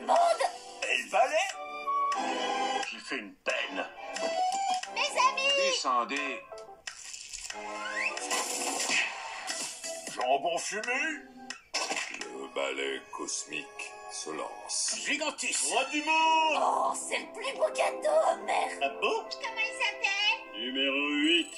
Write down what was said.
le monde. Et le balai J'ai fait une peine. Mes amis. Descendez. Jambon fumé? Le balai cosmique se lance. Gigantisme Roi du monde. Oh, c'est le plus beau gâteau, Homer Ah bon? Comment il s'appelle? Numéro 8